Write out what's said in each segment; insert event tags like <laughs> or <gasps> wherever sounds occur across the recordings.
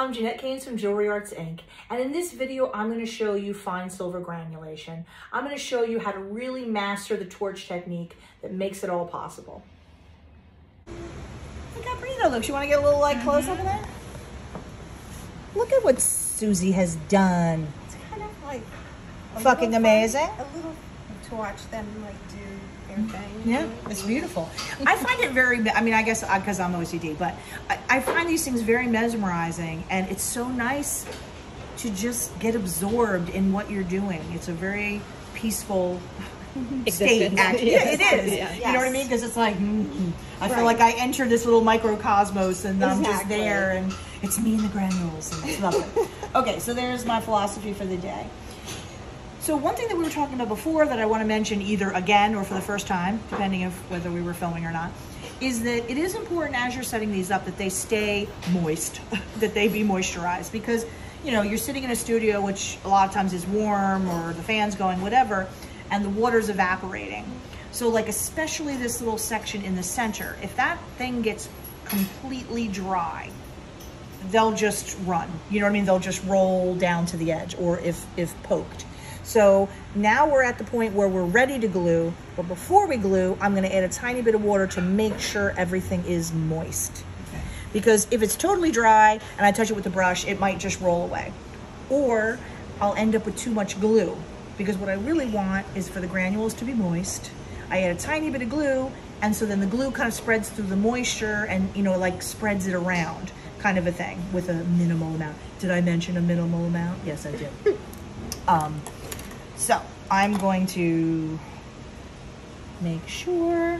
I'm Jeanette Caines from Jewelry Arts Inc. And in this video, I'm gonna show you fine silver granulation. I'm gonna show you how to really master the torch technique that makes it all possible. Look how pretty that looks. You wanna get a little like close up of that? Look at what Susie has done. It's kind of like Fucking amazing. fun- A little to watch them like do their thing. Yeah, it's beautiful. I <laughs> find it very, I mean, I guess because I'm OCD, but I, I find these things very mesmerizing and it's so nice to just get absorbed in what you're doing. It's a very peaceful <laughs> state. Actually. <laughs> Yes. Yeah, it is. Yeah. You know what I mean? Because it's like, mm, I feel like I enter this little microcosmos and I'm just there and it's me and the granules and it's lovely. okay, so there's my philosophy for the day. So one thing that we were talking about before that I want to mention either again or for the first time, depending of whether we were filming or not, is that it is important as you're setting these up that they stay moist, <laughs> that they be moisturized because you know you're sitting in a studio which a lot of times is warm or the fans going whatever, and the water's evaporating. So like especially this little section in the center, if that thing gets completely dry, they'll just run. You know what I mean? They'll just roll down to the edge or if if poked. So now we're at the point where we're ready to glue, but before we glue, I'm gonna add a tiny bit of water to make sure everything is moist. Because if it's totally dry and I touch it with the brush, it might just roll away. Or I'll end up with too much glue. Because what I really want is for the granules to be moist. I add a tiny bit of glue, and so then the glue kind of spreads through the moisture and, you know, like spreads it around, kind of a thing, with a minimal amount. Did I mention a minimal amount? Yes, I did. <laughs> um, so I'm going to make sure,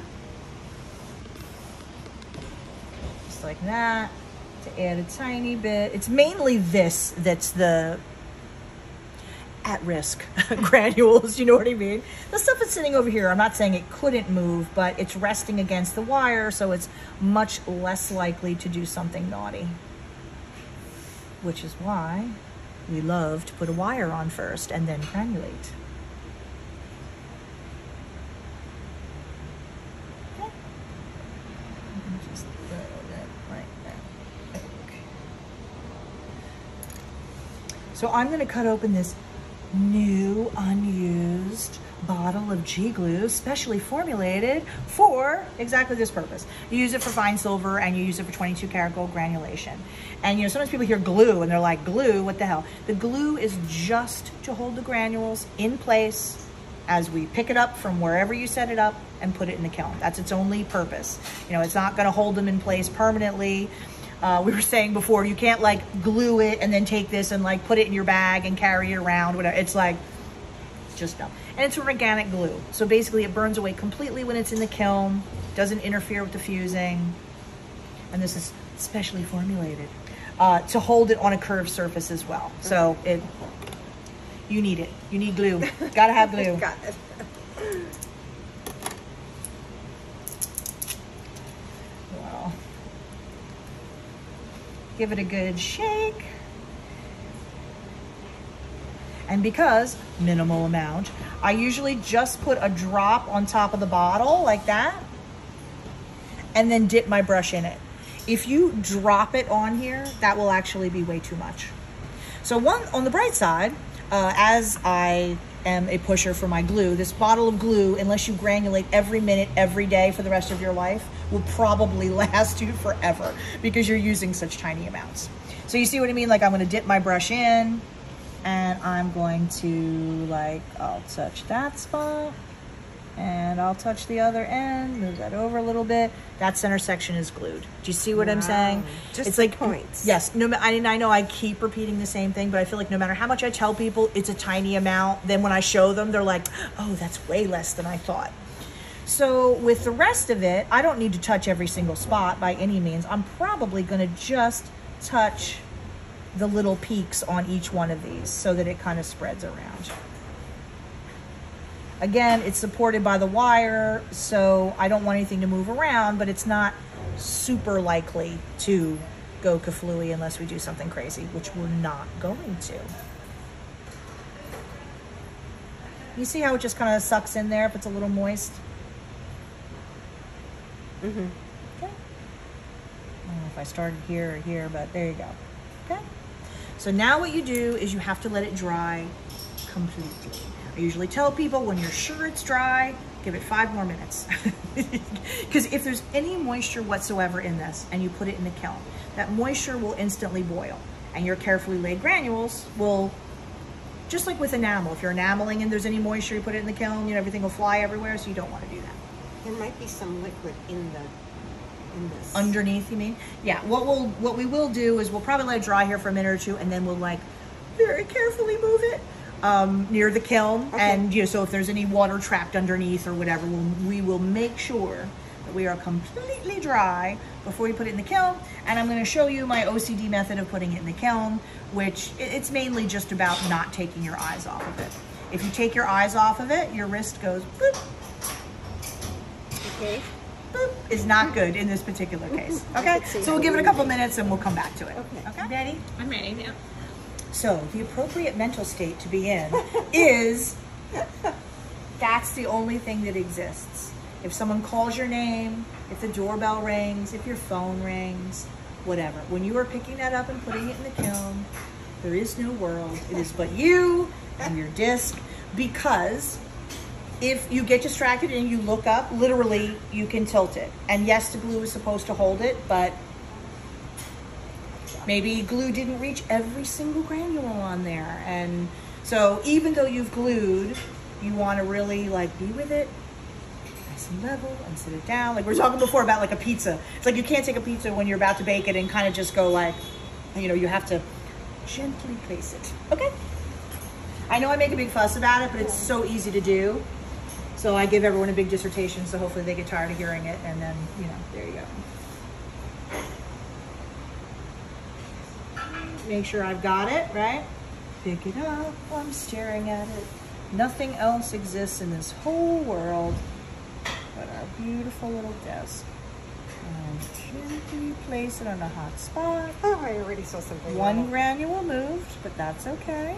just like that, to add a tiny bit. It's mainly this that's the at risk <laughs> granules, you know what I mean? The stuff that's sitting over here, I'm not saying it couldn't move, but it's resting against the wire, so it's much less likely to do something naughty. Which is why we love to put a wire on first and then granulate. So I'm going to cut open this new unused bottle of G glue, specially formulated for exactly this purpose. You use it for fine silver and you use it for 22 karat gold granulation. And you know, sometimes people hear glue and they're like, glue, what the hell? The glue is just to hold the granules in place as we pick it up from wherever you set it up and put it in the kiln. That's its only purpose. You know, it's not gonna hold them in place permanently. Uh, we were saying before, you can't like glue it and then take this and like put it in your bag and carry it around, whatever. It's like, just. And it's an organic glue. So basically it burns away completely when it's in the kiln, doesn't interfere with the fusing. And this is specially formulated uh, to hold it on a curved surface as well. So it, you need it. You need glue. <laughs> Gotta have glue. Got it. Well, give it a good shake. And because minimal amount, I usually just put a drop on top of the bottle like that and then dip my brush in it. If you drop it on here, that will actually be way too much. So one on the bright side, uh, as I am a pusher for my glue, this bottle of glue, unless you granulate every minute, every day for the rest of your life, will probably <laughs> last you forever because you're using such tiny amounts. So you see what I mean? Like I'm gonna dip my brush in and I'm going to like, I'll touch that spot and I'll touch the other end, move that over a little bit. That center section is glued. Do you see what I'm saying? Just it's like points. Yes. No, I, I know I keep repeating the same thing, but I feel like no matter how much I tell people it's a tiny amount, then when I show them, they're like, "Oh, that's way less than I thought." So with the rest of it, I don't need to touch every single spot by any means. I'm probably going to just touch the little peaks on each one of these so that it kind of spreads around. Again, it's supported by the wire, so I don't want anything to move around, but it's not super likely to go kaflooey unless we do something crazy, which we're not going to. You see how it just kind of sucks in there if it's a little moist? Mm-hmm. Okay. I don't know if I started here or here, but there you go. Okay? So now what you do is you have to let it dry completely. I usually tell people when you're sure it's dry, give it five more minutes. <laughs> Because if there's any moisture whatsoever in this and you put it in the kiln, that moisture will instantly boil and your carefully laid granules will, just like with enamel, if you're enameling and there's any moisture, you put it in the kiln, you know, everything will fly everywhere, so you don't want to do that. There might be some liquid in the. Underneath, you mean? Yeah. What we'll what we will do is we'll probably let it dry here for a minute or two, and then we'll like very carefully move it um, near the kiln. Okay. And you know, so if there's any water trapped underneath or whatever, we'll, we will make sure that we are completely dry before we put it in the kiln. And I'm going to show you my OCD method of putting it in the kiln, which it's mainly just about not taking your eyes off of it. If you take your eyes off of it, your wrist goes boop, Okay. Boop is not good in this particular <laughs> case. Okay, so we'll give it a couple minutes and we'll come back to it. Okay. Okay, Betty? I'm ready now. So the appropriate mental state to be in is <laughs> that's the only thing that exists. If someone calls your name, if the doorbell rings, if your phone rings, whatever. When you are picking that up and putting it in the kiln, there is no world. It is but you and your disc because if you get distracted and you look up, literally you can tilt it. And yes, the glue is supposed to hold it, but maybe glue didn't reach every single granule on there. And so even though you've glued, you want to really like be with it nice and level and sit it down. Like we were talking before about like a pizza. It's like you can't take a pizza when you're about to bake it and kind of just go like, you know, you have to gently place it. Okay? I know I make a big fuss about it, but it's so easy to do. So I give everyone a big dissertation, so hopefully they get tired of hearing it, and then, you know, there you go. Make sure I've got it, right? Pick it up, I'm staring at it. Nothing else exists in this whole world but our beautiful little desk. Um, and gently place it on a hot spot. Oh, I already saw something. One granule moved, but that's. Okay.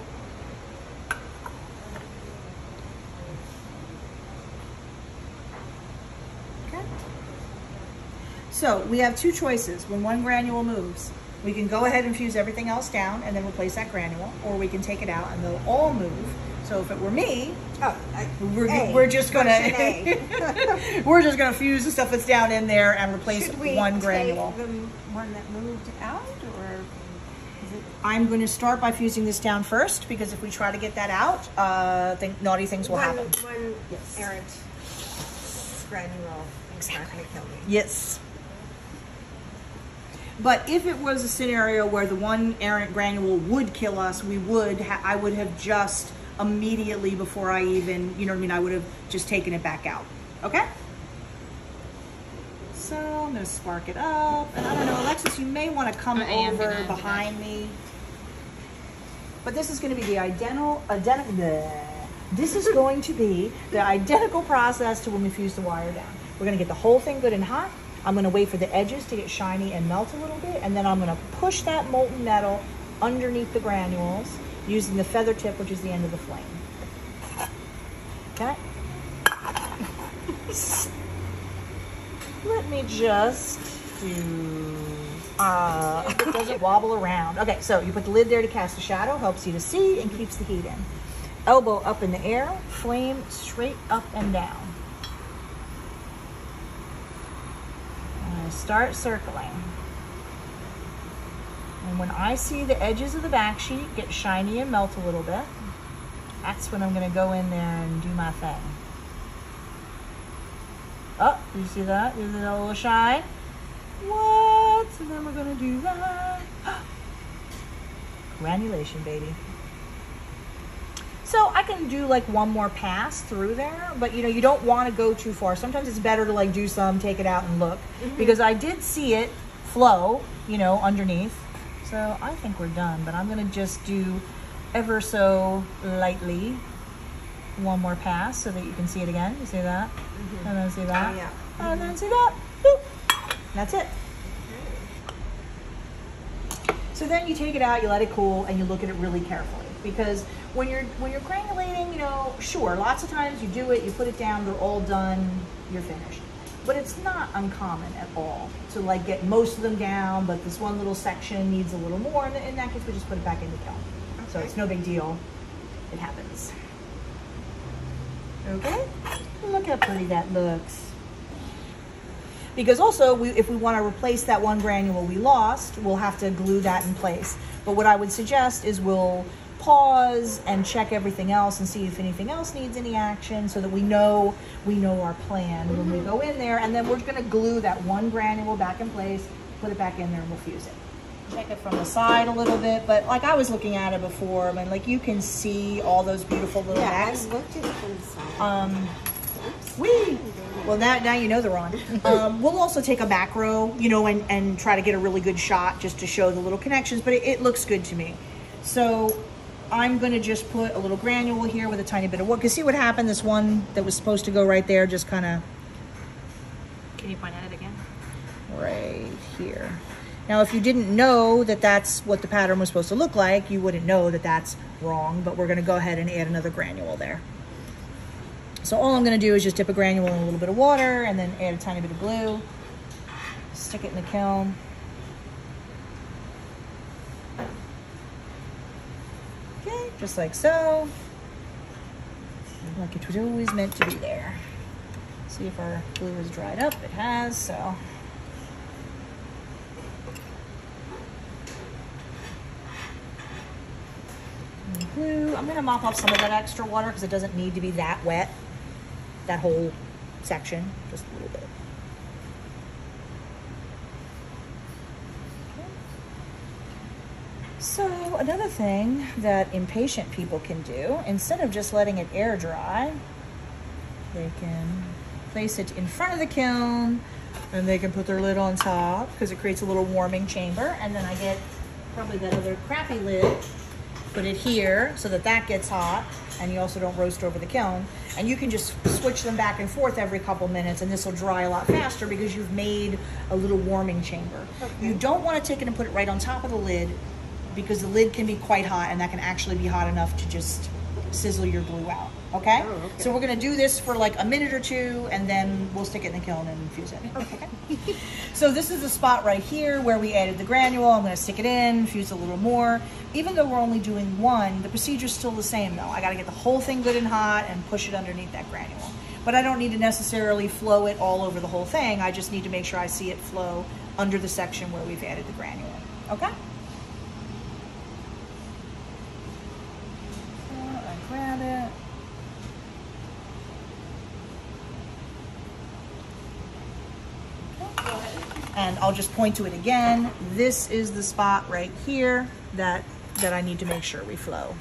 So we have two choices when one granule moves. We can go ahead and fuse everything else down and then replace that granule, or we can take it out and they'll all move. So if it were me, Oh, I, we're, A, we're just gonna <laughs> we're just gonna fuse the stuff that's down in there and replace one take granule. the one that moved out, or is it? I'm going to start by fusing this down first because if we try to get that out, uh, think naughty things will one, happen. One Yes. errant granule is not going to kill me. Yes. But if it was a scenario where the one errant granule would kill us, we would. I would have just immediately before I even, you know what I mean. I would have just taken it back out. Okay. So I'm gonna spark it up, and I don't know, Alexis, you may want to come I over gonna behind me. But this is going to be the identical, identical. This is going to be the identical process to when we fuse the wire down. We're going to get the whole thing good and hot. I'm going to wait for the edges to get shiny and melt a little bit, and then I'm going to push that molten metal underneath the granules using the feather tip, which is the end of the flame. Okay. Let me just do. Uh, it doesn't wobble around. Okay, so you put the lid there to cast a shadow, helps you to see, and keeps the heat in. Elbow up in the air, flame straight up and down. Start circling. And when I see the edges of the back sheet get shiny and melt a little bit, that's when I'm going to go in there and do my thing. Oh, you see that? Is it a little shine? What? And then we're gonna do that. <gasps> Granulation, baby. So I can do like one more pass through there, but you know, you don't want to go too far. Sometimes it's better to like do some, take it out and look, mm-hmm. because I did see it flow, you know, underneath. So I think we're done, but I'm gonna just do ever so lightly one more pass so that you can see it again. You see that? Mm-hmm. And then see that? Oh, yeah. And then mm-hmm. see that? Boop. That's it. So then you take it out, you let it cool, and you look at it really carefully. Because when you're when you're granulating, you know, sure, lots of times you do it, you put it down, they're all done, you're finished. but it's not uncommon at all to like get most of them down, but this one little section needs a little more. And in that case, we just put it back in the kiln. So it's no big deal. It happens. Okay, look how pretty that looks. Because also, we, if we want to replace that one granule we lost, we'll have to glue that in place. But what I would suggest is we'll pause and check everything else and see if anything else needs any action so that we know we know our plan when we go in there and then we're going to glue that one granule back in place put it back in there and we'll fuse it check it from the side a little bit but like i was looking at it before I mean, like you can see all those beautiful little Yeah, necks I looked at it from the side. um, we well now now you know they're on. <laughs> Um, we'll also take a macro, you know, and and try to get a really good shot just to show the little connections. But it, it looks good to me. So I'm gonna just put a little granule here with a tiny bit of wood. Cause see what happened? This one that was supposed to go right there just kind of. Can you point at it again? Right here. Now, if you didn't know that that's what the pattern was supposed to look like, you wouldn't know that that's wrong. But we're gonna go ahead and add another granule there. So all I'm gonna do is just dip a granule in a little bit of water and then add a tiny bit of glue. Stick it in the kiln. Okay, just like so. Like it was always meant to be there. See if our glue is dried up. It has, so. Glue. I'm gonna mop off some of that extra water because it doesn't need to be that wet. That whole section, just a little bit. So another thing that impatient people can do, instead of just letting it air dry, they can place it in front of the kiln and they can put their lid on top because it creates a little warming chamber. And then I get probably that other crappy lid, put it here so that that gets hot and you also don't roast over the kiln. And you can just switch them back and forth every couple minutes and this will dry a lot faster because you've made a little warming chamber. You don't want to take it and put it right on top of the lid because the lid can be quite hot and that can actually be hot enough to just sizzle your glue out. Okay? Oh, okay. So we're gonna do this for like a minute or two and then we'll stick it in the kiln and infuse it. Okay. so this is the spot right here where we added the granule. I'm gonna stick it in, fuse a little more. Even though we're only doing one, the procedure's still the same though. I gotta get the whole thing good and hot and push it underneath that granule. But I don't need to necessarily flow it all over the whole thing. I just need to make sure I see it flow under the section where we've added the granule. Okay? So I grab it. And I'll just point to it again. This is the spot right here that, that I need to make sure we flow.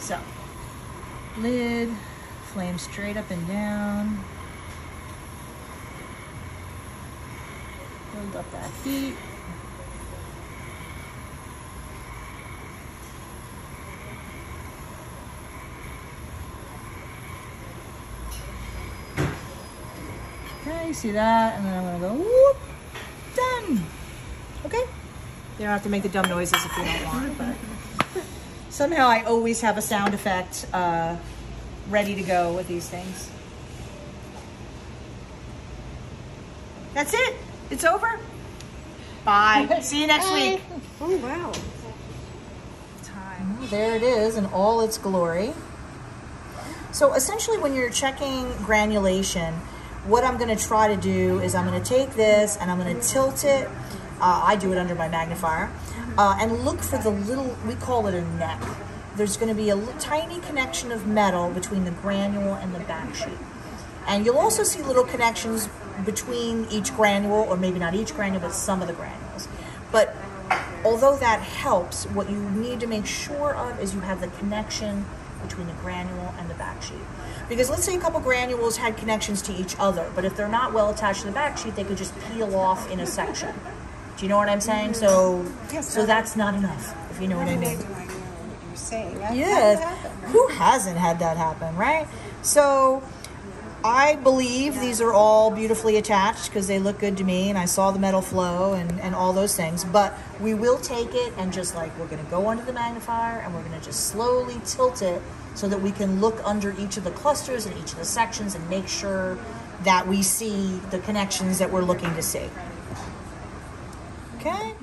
So, lid, flame straight up and down. Build up that heat. Okay, see that? And then I'm gonna go whoop, done. Okay? You don't have to make the dumb noises if you don't want, but somehow I always have a sound effect uh, ready to go with these things. That's it. It's over. Bye. <laughs> See you next week. Oh, wow. time. There it is in all its glory. So essentially when you're checking granulation, what I'm gonna try to do is I'm gonna take this and I'm gonna tilt it. Uh, I do it under my magnifier. Uh, and look for the little, we call it a neck. There's gonna be a tiny connection of metal between the granule and the back sheet. And you'll also see little connections between each granule, or maybe not each granule, but some of the granules. But although that helps, what you need to make sure of is you have the connection between the granule and the back sheet. Because let's say a couple granules had connections to each other, but if they're not well attached to the back sheet, they could just peel off in a section. Do you know what I'm saying? So, Yes, so that's not enough, if you know what I mean. do I know what you're saying? Yes. Who hasn't had that happen, right? So I believe these are all beautifully attached because they look good to me and I saw the metal flow and, and all those things. But we will take it and just like we're going to go under the magnifier and we're going to just slowly tilt it so that we can look under each of the clusters and each of the sections and make sure that we see the connections that we're looking to see. Okay,